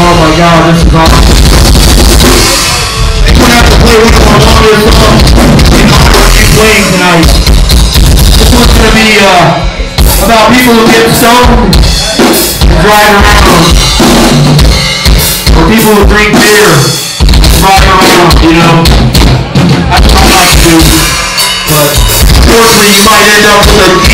Oh my god, this is awesome. We're gonna have to play one of our longest songs in honor of playing tonight. This one's gonna be uh, about people who get stoned and drive around. Or people who drink beer and drive around, you know. That's what I like to do. But unfortunately you might end up with a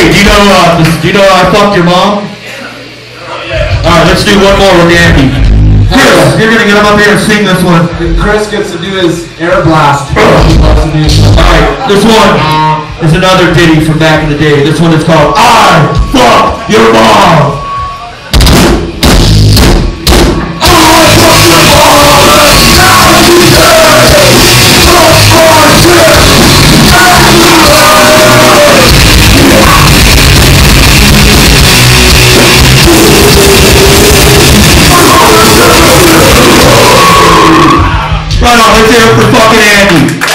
hey, do you know, uh, this, do you know I fucked your mom? Alright, let's do one more with Andy. Chris, you're gonna get him up here and sing this one. Chris gets to do his air blast. He loves to do. Alright, this one is another ditty from back in the day. This one is called I Fuck Your Mom. On, let's hear it for fucking Andy.